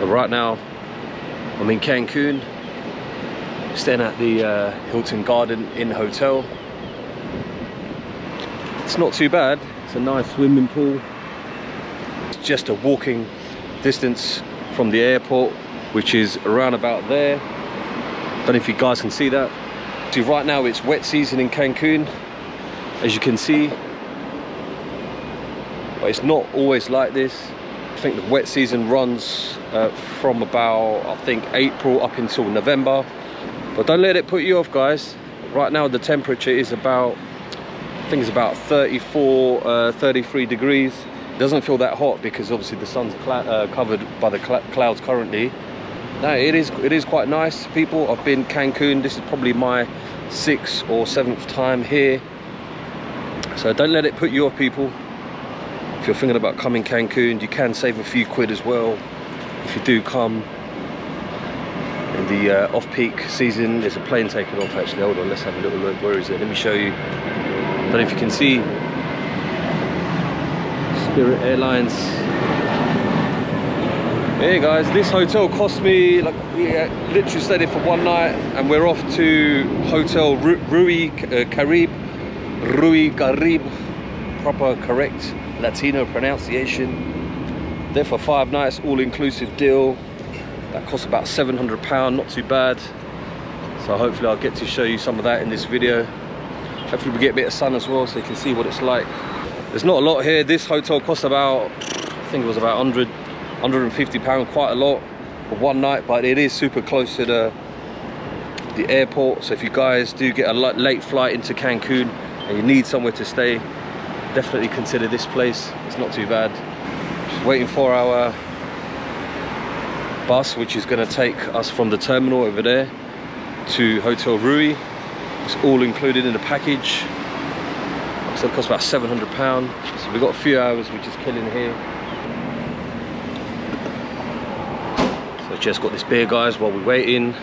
Right now, I'm in Cancun, staying at the uh, Hilton Garden Inn Hotel. It's not too bad. It's a nice swimming pool. It's just a walking distance from the airport, which is around about there. Don't know if you guys can see that. See, right now it's wet season in Cancun, as you can see. But it's not always like this. I think the wet season runs uh, from about, I think, April up until November. But don't let it put you off, guys. Right now the temperature is about, I think it's about 34, uh, 33 degrees. It doesn't feel that hot because obviously the sun's uh, covered by the cl clouds currently. No, it is it is quite nice, people. I've been Cancun. This is probably my sixth or seventh time here. So don't let it put you off, people. If you're thinking about coming Cancun, you can save a few quid as well. If you do come in the uh, off-peak season, there's a plane taking off actually. Hold on, let's have a little look. Where is it? Let me show you. Don't know if you can see. Spirit Airlines Hey guys, this hotel cost me, like, we uh, literally stayed here for one night and we're off to Hotel Riu uh, Carib, Riu Carib, proper correct Latino pronunciation. There for five nights, all-inclusive deal. That costs about 700 pound, not too bad. So hopefully I'll get to show you some of that in this video. Hopefully we get a bit of sun as well so you can see what it's like. There's not a lot here. This hotel cost about, I think it was about 100 150 pound quite a lot for one night but it is super close to the the airport so if you guys do get a late flight into Cancun and you need somewhere to stay definitely consider this place. It's not too bad. Just waiting for our bus which is going to take us from the terminal over there to Hotel Riu. It's all included in the package. So it costs about 700 pound so we've got a few hours which is killing here. So just got this beer guys while we're waiting.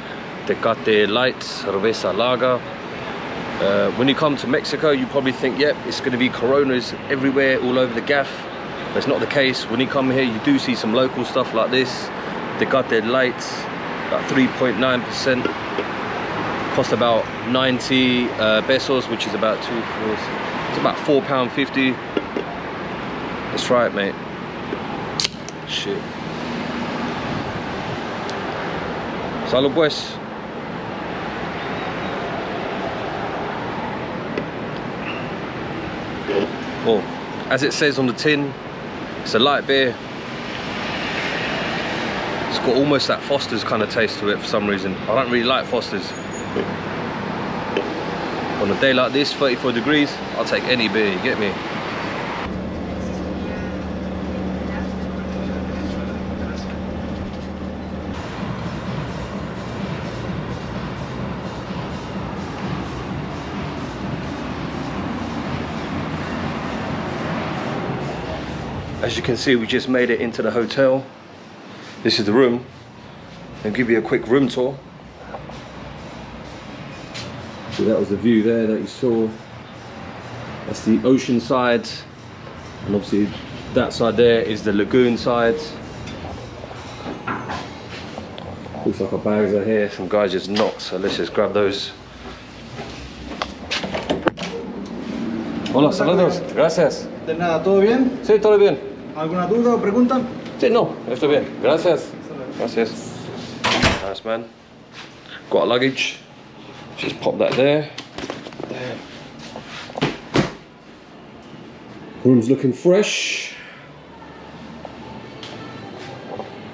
They got their lights, Cerveza Lager uh, when you come to Mexico you probably think yep it's going to be Coronas everywhere all over the gaff. That's not the case. When you come here you do see some local stuff like this. They got their lights, about 3.9 percent. Cost about 90 uh, pesos which is about two four it's about four pound 50 that's right mate. Shit. Salud pues. As it says on the tin, it's a light beer. It's got almost that Foster's kind of taste to it for some reason. I don't really like Foster's. On a day like this, 34 degrees, I'll take any beer, you get me? As you can see we just made it into the hotel. This is the room. I'll give you a quick room tour. So that was the view there that you saw. That's the ocean side. And obviously that side there is the lagoon side. Looks like our bags are here. Some guys just knocked so let's just grab those. Hola, saludos, gracias. De nada, ¿todo bien? Sí, todo bien. ¿Alguna duda o pregunta? Sí, no, estoy bien. Gracias. Gracias. Nice, man. Got a luggage. Just pop that there. There. Room's looking fresh.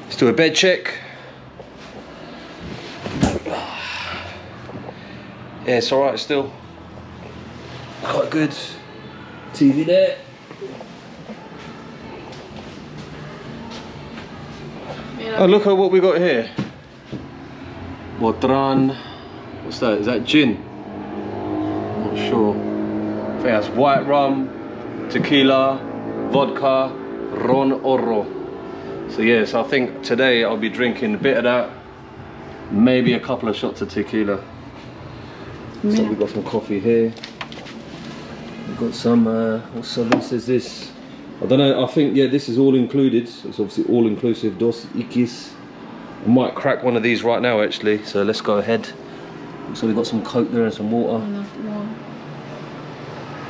Let's do a bed check. Yeah, it's alright still. Quite good. TV there. Oh, look at what we got here. Botran. What's that? Is that gin? I'm not sure. I think that's white rum, tequila, vodka, ron oro. So yes, I think today I'll be drinking a bit of that, maybe a couple of shots of tequila. So we've got some coffee here. We've got some, uh, what service is this? I don't know, I think, yeah, this is all included. It's obviously all inclusive, Dos Equis. I might crack one of these right now actually, so let's go ahead. So we've got some coke there and some water.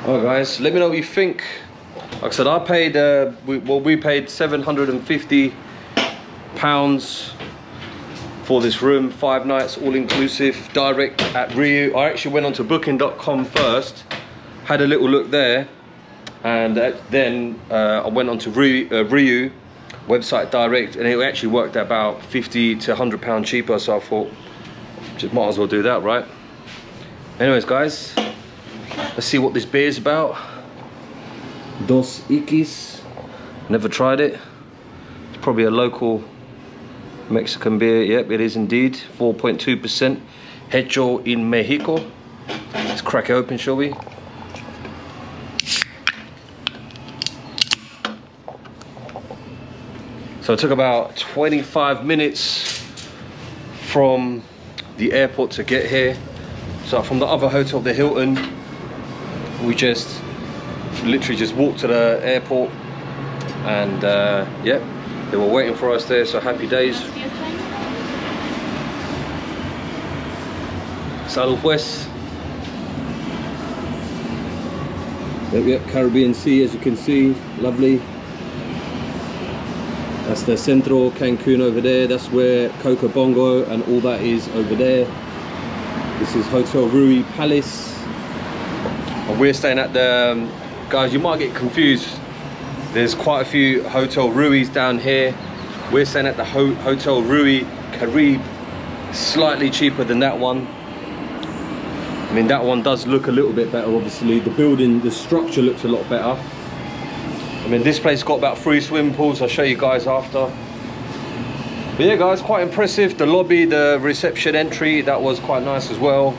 Alright guys, let me know what you think. Like I said, I paid, uh, we, well we paid 750 pounds for this room, five nights, all inclusive, direct at Riu. I actually went onto booking.com first, had a little look there, and uh, then uh, I went onto Riu, uh, Riu website direct, and it actually worked out about 50 to 100 pound cheaper, so I thought, just might as well do that, right? Anyways guys, let's see what this beer is about. Dos Equis never tried it. It's probably a local Mexican beer, yep, it is indeed. 4.2%. Hecho in Mexico. Let's crack it open, shall we? So it took about 25 minutes from the airport to get here. So from the other hotel, the Hilton, we just literally just walked to the airport and uh, yeah, they were waiting for us there, so happy days. Salud pues. Yep, yep, Caribbean Sea as you can see, lovely. That's the Centro Cancun over there, that's where Coco Bongo and all that is over there. This is Hotel Riu Palace. And we're staying at the, um, guys you might get confused, there's quite a few Hotel Riu's down here. We're staying at the Ho Hotel Riu Caribe, slightly cheaper than that one. I mean, that one does look a little bit better, obviously. The building, the structure looks a lot better. I mean, this place got about three swimming pools. I'll show you guys after. But yeah, guys, quite impressive. The lobby, the reception entry, that was quite nice as well.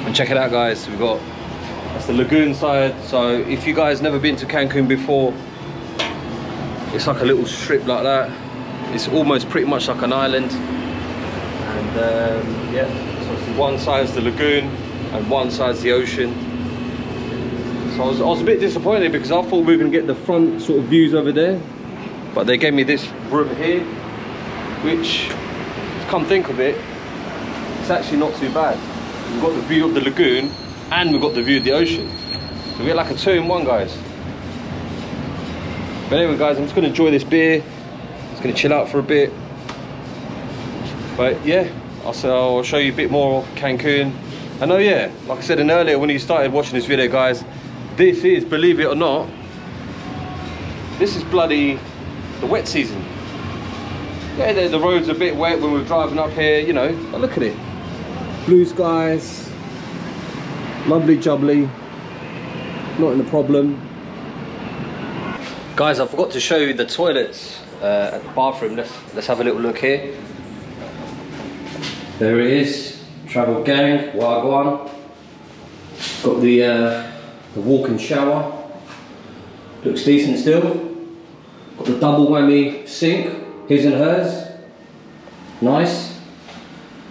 And check it out, guys. We've got, that's the lagoon side. So if you guys never been to Cancun before, it's like a little strip like that. It's almost pretty much like an island. And um, yeah, so one side's the lagoon and one side's the ocean. I was, I was a bit disappointed because I thought we were gonna get the front sort of views over there. But they gave me this room here, which, come think of it, it's actually not too bad. We've got the view of the lagoon and we've got the view of the ocean. So we get like a two in one, guys. But anyway, guys, I'm just gonna enjoy this beer. Just gonna chill out for a bit. But yeah, I'll, I'll show you a bit more Cancun. I know, yeah, like I said in earlier when you started watching this video, guys, this is, believe it or not, this is bloody the wet season. Yeah, the, the road's a bit wet when we're driving up here, you know, but look at it. Blue skies, lovely jubbly, not in a problem. Guys, I forgot to show you the toilets uh, at the bathroom. Let's, let's have a little look here. There it is, travel gang, Wagwan. Got the, uh, the walk-in shower. Looks decent still. Got the double whammy sink, his and hers. Nice.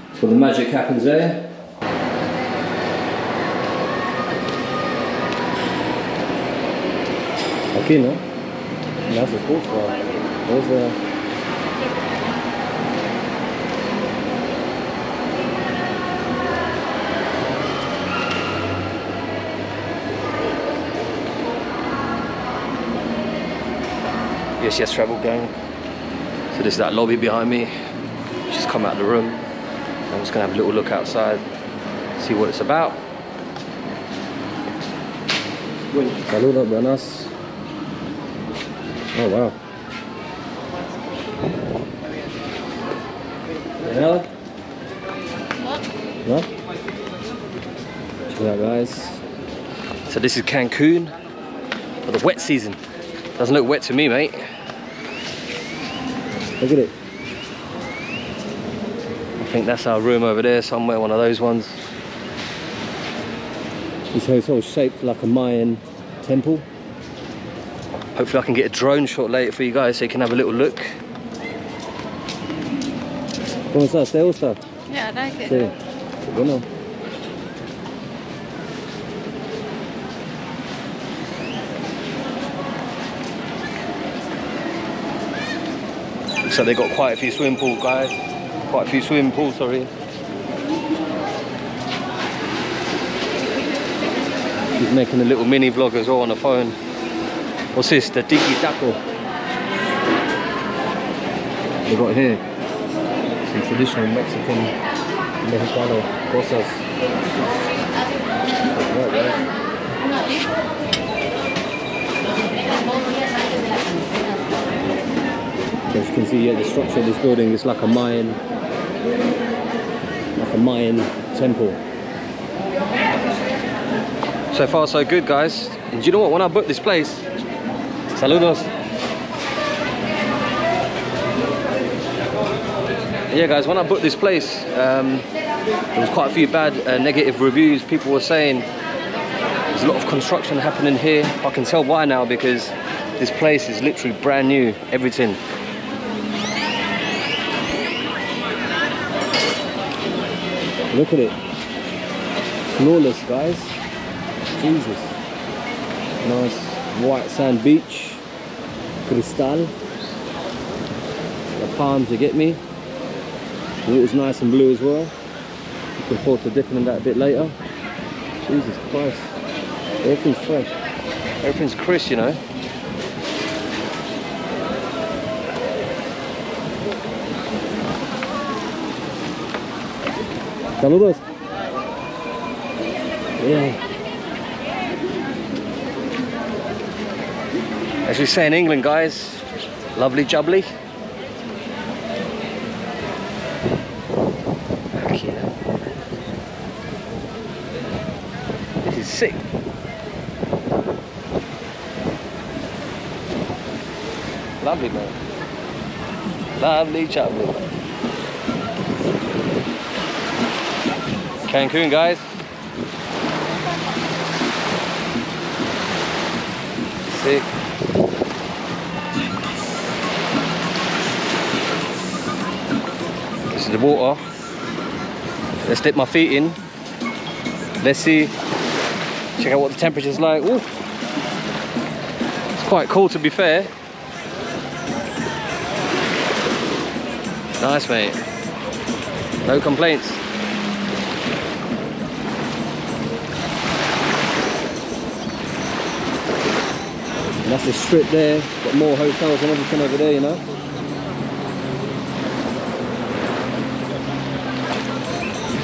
That's where the magic happens there. Aquí, ¿no? That's a sports bar. Where's yes, travel gang. So this is that lobby behind me. Just come out of the room. I'm just gonna have a little look outside, see what it's about. Saludos, buenas. Oh wow. Yeah. No? Check it out guys. So this is Cancun for the wet season. Doesn't look wet to me, mate. Look at it. I think that's our room over there somewhere, one of those ones. This hotel's shaped like a Mayan temple. Hopefully I can get a drone shot later for you guys so you can have a little look. ¿Cómo estás? ¿Te gusta? Yeah, I like it. Sí. Bueno. Looks Looks like they got quite a few swimming pools, guys. Quite a few swimming pools, sorry. He's making a little mini vlog as well on the phone. What's this? The Tiki Taco. They got here some traditional Mexican Mexicano cosas. See here, the structure of this building is like a Mayan, like a Mayan temple. So far, so good, guys. And you know what? When I booked this place, saludos. Yeah, guys, when I booked this place, um, there was quite a few bad uh, negative reviews. People were saying there's a lot of construction happening here. I can tell why now because this place is literally brand new, everything. Look at it. Flawless, guys. Jesus. Nice white sand beach. Cristal. The palms to get me. Water's nice and blue as well. Looking forward to dipping in that a bit later. Jesus Christ. Everything's fresh. Everything's crisp, you know. Saludos. Yeah. As we say in England, guys, lovely jubbly. This is sick. Lovely, man. Lovely jubbly. Cancun, guys. Sick. This is the water. Let's dip my feet in. Let's see. Check out what the temperature's like. Ooh. It's quite cool to be fair. Nice, mate. No complaints. And that's the strip there. Got more hotels and everything over there, you know.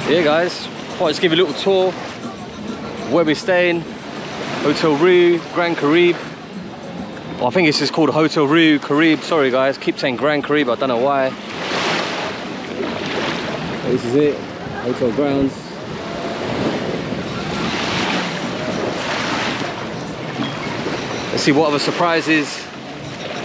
Yeah, guys. I'd just give you a little tour. Where we're staying. Hotel Riu, Grand Carib. Well, I think it's just called Hotel Riu Carib. Sorry, guys. Keep saying Grand Carib, I don't know why. This is it. Hotel grounds. Let's see what other surprises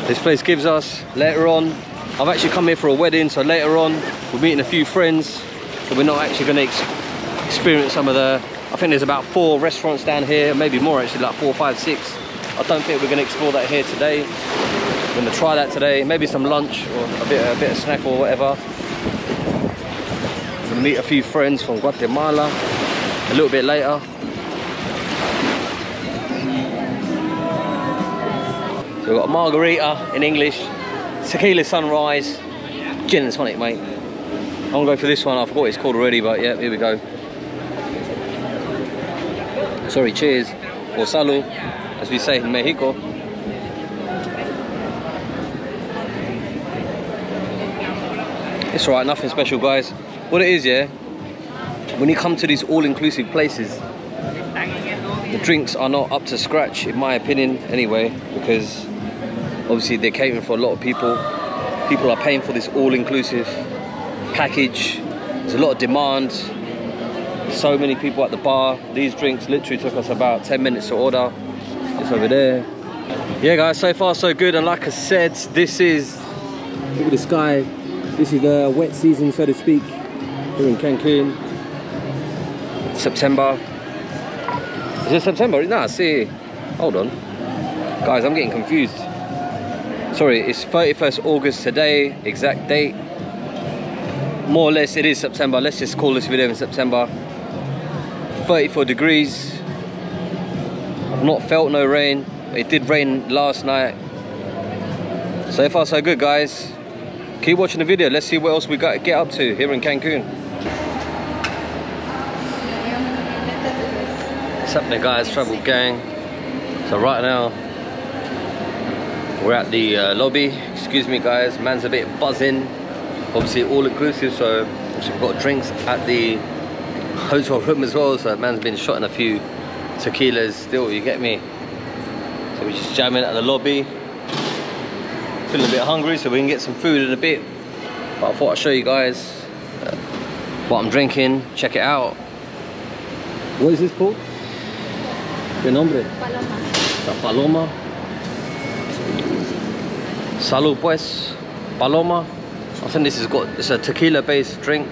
this place gives us later on. I've actually come here for a wedding, so later on we're meeting a few friends. So we're not actually going to ex experience some of the. I think there's about four restaurants down here, maybe more actually, like four, five, six. I don't think we're going to explore that here today. We're to try that today, maybe some lunch or a bit, a bit of snack or whatever. We're to meet a few friends from Guatemala a little bit later. We've got a margarita in English, tequila sunrise, gin and tonic, mate. I'm gonna go for this one. I forgot what it's called already, but yeah, here we go. Sorry, cheers or salud, as we say in Mexico. It's alright, nothing special, guys. What it is, yeah. When you come to these all-inclusive places, the drinks are not up to scratch, in my opinion, anyway, because obviously they're catering for a lot of people. People are paying for this all-inclusive package. There's a lot of demand. So many people at the bar. These drinks literally took us about 10 minutes to order. It's over there. Yeah guys, so far so good. And like I said, this is, look at the sky. This is the wet season, so to speak, here in Cancun. September. Is it September? No, see. Hold on. Guys, I'm getting confused. Sorry, it's 31st August today, exact date. More or less it is September. Let's just call this video in September. 34 degrees. I've not felt no rain. It did rain last night. So far so good guys. keep watching the video. Let's see what else we got to get up to here in Cancun. What's happening guys, Travel Gang. So right now, we're at the uh, lobby. Excuse me guys, man's a bit buzzing. Obviously all inclusive, so we've got drinks at the hotel room as well. So man's been shotting a few tequilas still, you get me? So we're just jamming at the lobby. Feeling a bit hungry, so we can get some food in a bit. But I thought I'd show you guys uh, what I'm drinking. Check it out. What is this called? ¿Qué nombre? Paloma. La Paloma. Salud pues. Paloma. I think this has got, it's a tequila based drink.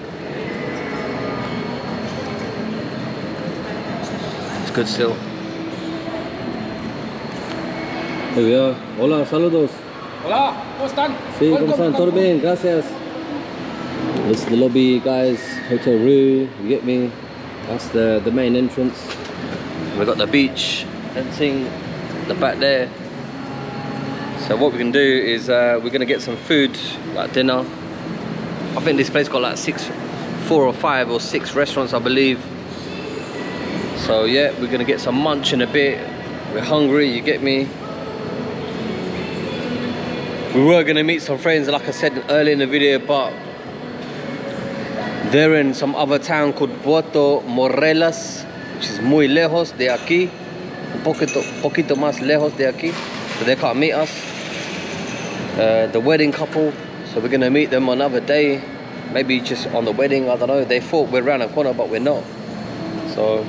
It's good still. Here we are. Hola, saludos. Hola, ¿cómo están? Sí, ¿cómo Welcome, están? Todo bien, gracias. This is the lobby, guys. Hotel Riu, you get me? That's the, the main entrance. We've got the beach fencing the back there. So what we can do is uh, we're gonna get some food, like dinner. I think this place got like six, four or five or six restaurants, I believe. So yeah, we're gonna get some munch in a bit. We're hungry, you get me? We were gonna meet some friends, like I said earlier in the video, but they're in some other town called Puerto Morelos, which is muy lejos de aquí, un poquito, poquito más lejos de aquí, so they can't meet us. Uh, the wedding couple, so we're gonna meet them another day, maybe just on the wedding, I don't know. They thought we're around the corner, but we're not. So,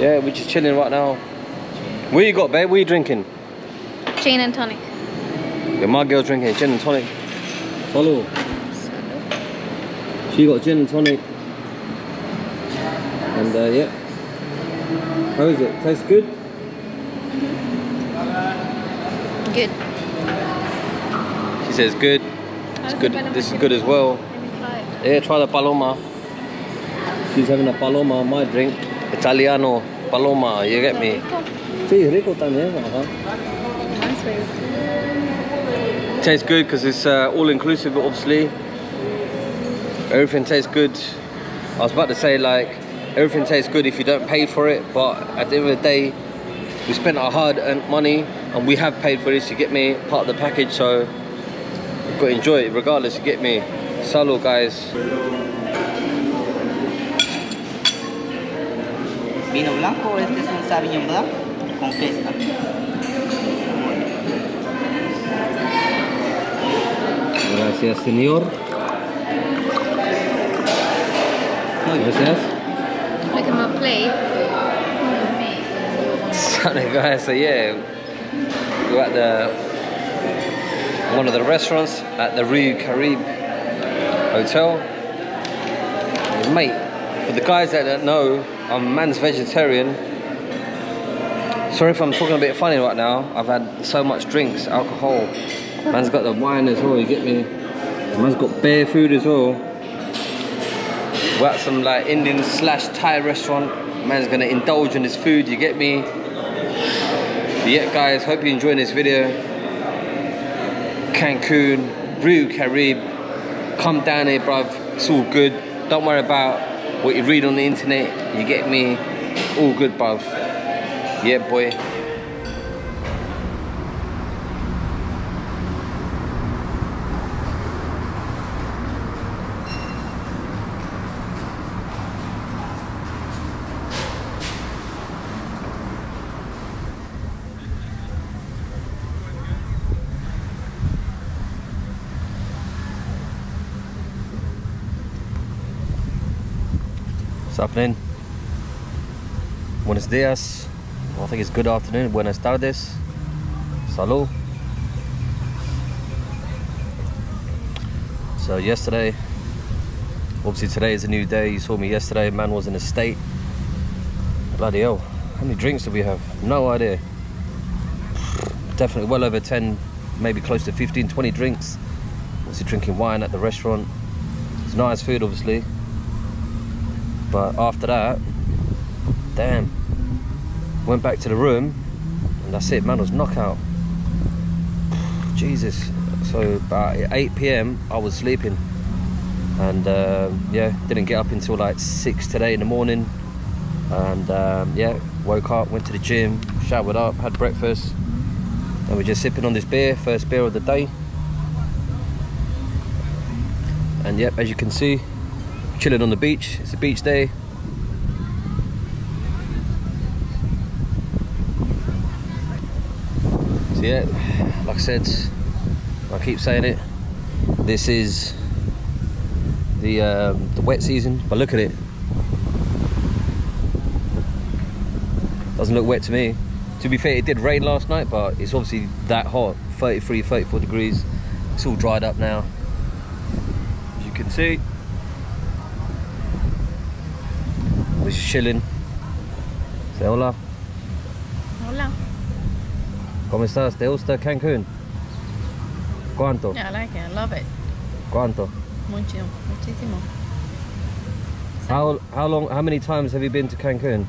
yeah, we're just chilling right now. What you got, babe? What you drinking? Gin and tonic. Yeah, my girl's drinking gin and tonic. Follow. She got gin and tonic. And uh, yeah. How is it? Tastes good? Good. Says good. It's good. This is good as well. Yeah, try the paloma. She's having a paloma, my drink. Italiano paloma, you get me? Sí, rico también. Tastes good because it's uh, all inclusive, obviously. Everything tastes good. I was about to say, like, everything tastes good if you don't pay for it, but at the end of the day, we spent our hard earned money and we have paid for this, you get me? Part of the package, so we've got to enjoy it regardless, you get me? Salud, guys. Vino blanco, este es un Sauvignon Blanc con queso. Gracias, señor. Gracias. Look at my plate. Sunday guys, so yeah, we're at the one of the restaurants at the Riu Caribe Hotel. Mate, for the guys that don't know, I'm man's vegetarian. Sorry if I'm talking a bit funny right now. I've had so much drinks, alcohol. Man's got the wine as well, you get me? Man's got bear food as well. We're at some like Indian slash Thai restaurant. Man's gonna indulge in his food, you get me? But yeah, guys, hope you're enjoying this video. Cancun, Rio Caribe. Come down here, bruv. It's all good. Don't worry about what you read on the internet. You get me? All good, bruv. Yeah, boy. What's happening? Buenos dias. Well, I think it's good afternoon. Buenas tardes. Salud. So yesterday, obviously today is a new day. You saw me yesterday. Man was in a state. Bloody hell. How many drinks did we have? No idea. Definitely well over 10, maybe close to 15, 20 drinks. Obviously drinking wine at the restaurant. It's nice food, obviously. But after that, damn, went back to the room and that's it, man was knockout. Jesus, So about 8 p.m. I was sleeping, and um, yeah, didn't get up until like six today in the morning. And um, yeah, woke up, went to the gym, showered up, had breakfast, and we're just sipping on this beer, first beer of the day. And yep, as you can see, chilling on the beach. It's a beach day. So yeah, like I said, I keep saying it. This is the um, the wet season, but look at it. Doesn't look wet to me. To be fair, it did rain last night, but it's obviously that hot, 33, 34 degrees. It's all dried up now. As you can see. We're just chilling. Say hola. Hola. ¿Cómo estás? ¿Te gusta Cancún? ¿Cuánto? Yeah, I like it. I love it. ¿Cuánto? Mucho. Muchísimo. How how long? How many times have you been to Cancun?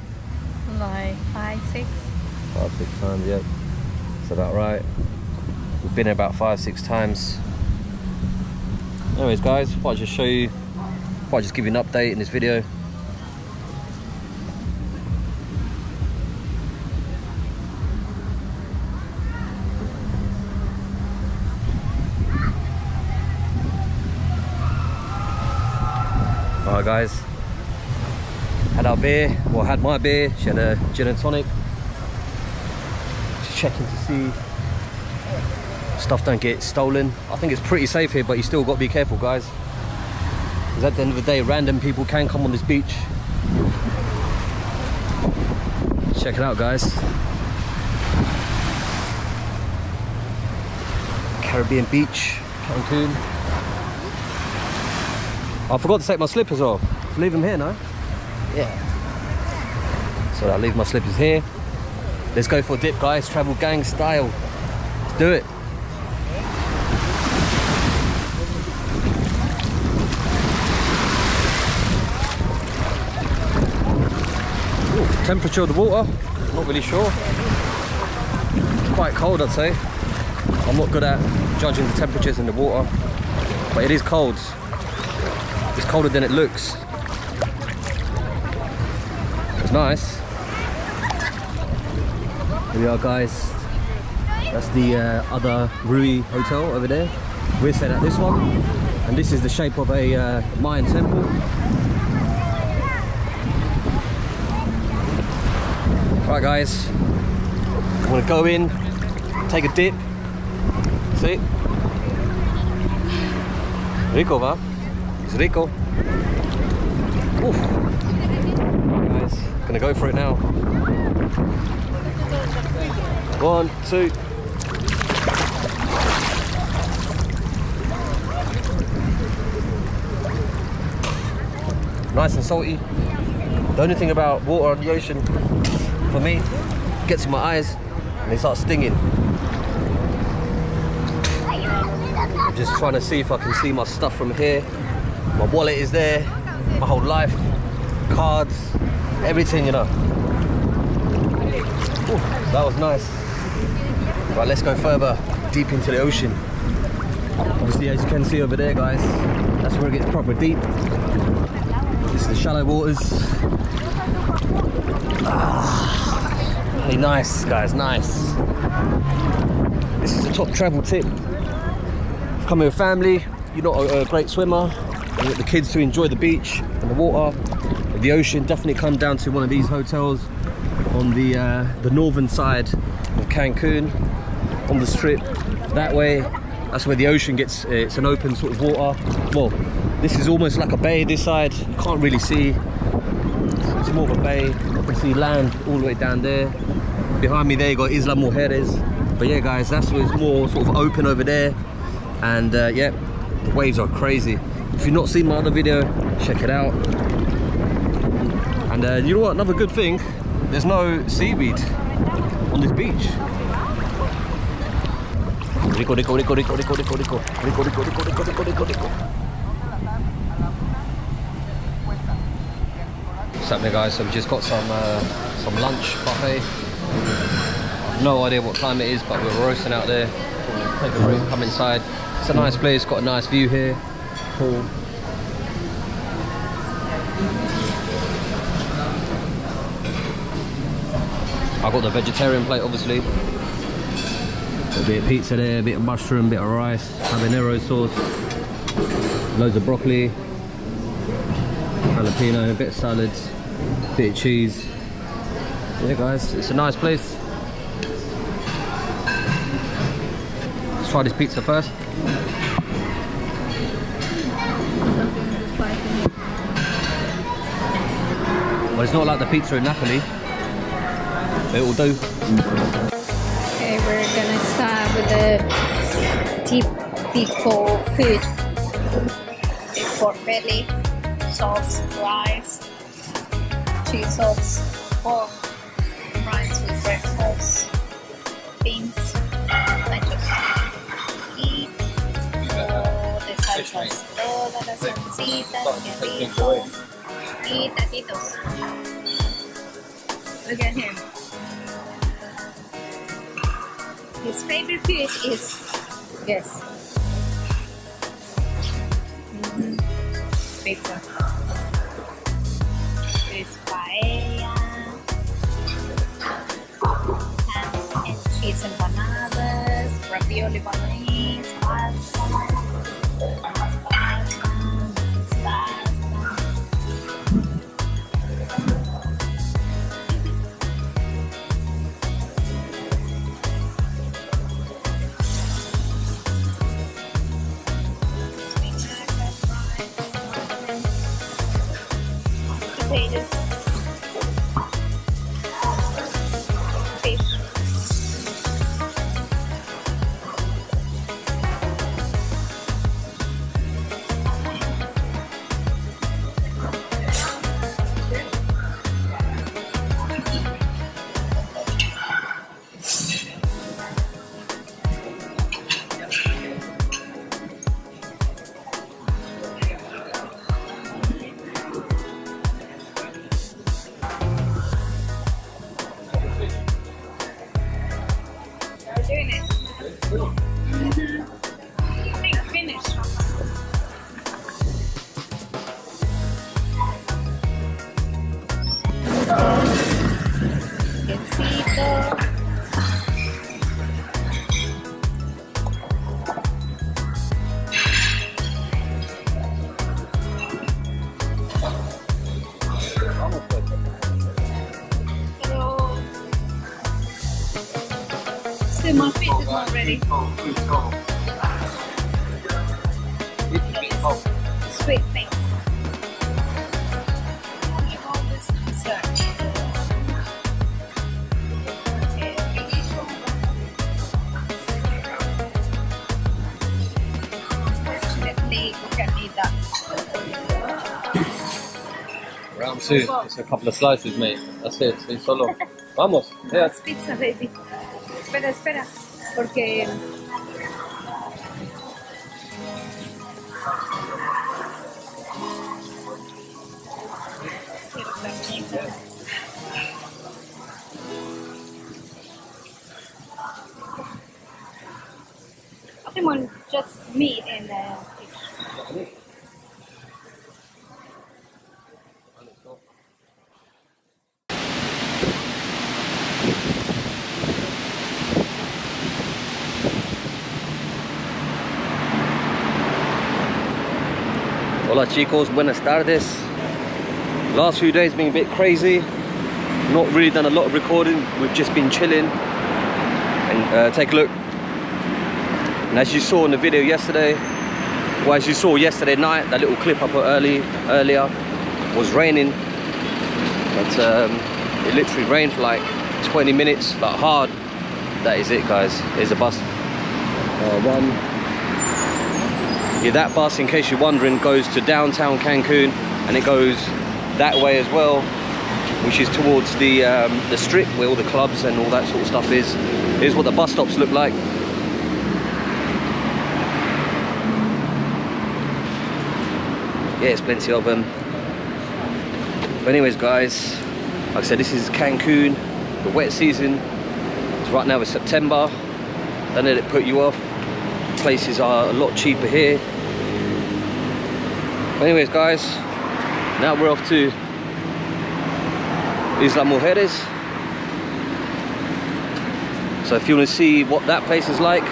Like five, six. Five, six times. Yep. That's about right. We've been here about five, six times. Anyways, guys, thought I'd just show you. Thought I'd just give you an update in this video. Guys, had our beer, well had my beer, she had a gin and tonic. Just checking to see stuff don't get stolen. I think it's pretty safe here, but you still got to be careful guys. Because at the end of the day, random people can come on this beach. Check it out guys. Caribbean beach, Cancun. I forgot to take my slippers off. Leave them here, no? Yeah. So I leave my slippers here. Let's go for a dip, guys. Travel gang style. Let's do it. Ooh, temperature of the water, not really sure. Quite cold, I'd say. I'm not good at judging the temperatures in the water, but it is cold. It's colder than it looks. It's nice. Here we are, guys. That's the uh, other Riu Hotel over there. We're set at this one, and this is the shape of a uh, Mayan temple. Right, guys. I'm gonna go in, take a dip. See? Rico? It's Rico. Oof. Guys, gonna go for it now. One, two. Nice and salty. The only thing about water on the ocean, for me, gets in my eyes and they start stinging. I'm just trying to see if I can see my stuff from here. My wallet is there, my whole life, cards, everything, you know. Ooh, that was nice. Right, let's go further, deep into the ocean. Obviously, as you can see over there, guys, that's where it gets proper deep. This is the shallow waters. Ah, really nice, guys, nice. This is a top travel tip. Come with family, you're not a, a great swimmer, want the kids to enjoy the beach and the water, the ocean, definitely come down to one of these hotels on the uh, the northern side of Cancun, on the strip. That way, that's where the ocean gets, uh, it's an open sort of water. Well, this is almost like a bay this side, you can't really see. It's more of a bay, you can see land all the way down there. Behind me there you got Isla Mujeres. But yeah guys, that's where it's more sort of open over there. And uh, yeah, the waves are crazy. If you've not seen my other video, check it out. And uh, you know what, another good thing, there's no seaweed on this beach. Rico, rico, rico, rico, rico, rico, rico, rico, rico, rico, rico, rico, rico, rico. What's happening guys, so we just got some uh, some lunch buffet. No idea what time it is, but we're roasting out there. Take a come inside, It's a nice place, got a nice view here. Cool. I got the vegetarian plate, obviously. A bit of pizza there, a bit of mushroom, a bit of rice, habanero sauce, loads of broccoli, jalapeno, a bit of salads, bit of cheese. Yeah, guys, it's a nice place. Let's try this pizza first. It's not like the pizza in Napoli. It will do. Okay, we're gonna start with the typical food. Pork belly, sauce, rice, cheese sauce, pork, rice with red sauce, beans. Look at him. His favorite food is yes. Mhm. Pizza. Round two. It's a couple of slices, mate. That's it. Solo. Vamos. Yeah. Pizza, baby. Espera, espera. Porque. Hola chicos, buenas tardes. Last few days been a bit crazy. Not really done a lot of recording. We've just been chilling. And uh, take a look. And as you saw in the video yesterday, well as you saw yesterday night, that little clip I put early earlier was raining. But um, it literally rained for like 20 minutes, like hard. That is it guys. There's a bus. Uh, one, yeah, that bus, in case you're wondering, goes to downtown Cancun and it goes that way as well, which is towards the um, the strip where all the clubs and all that sort of stuff is. Here's what the bus stops look like. Yeah, there's plenty of them. But anyways, guys, like I said, this is Cancun, the wet season. So right now it's September. Don't let it put you off. Places are a lot cheaper here. Anyways, guys, now we're off to Isla Mujeres. So if you want to see what that place is like,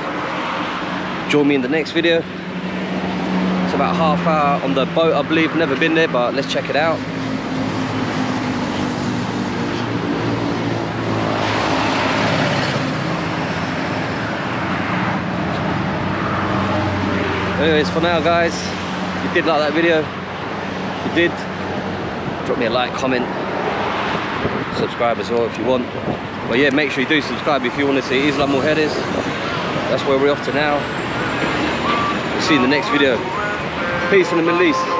join me in the next video. It's about half hour on the boat, I believe. Never been there, but let's check it out. Anyways, for now, guys, if you did like that video, if you did, drop me a like, comment, subscribe as well if you want. But yeah, make sure you do subscribe if you want to see Isla Mujeres. That's where we're off to now. See you in the next video. Peace in the Middle East.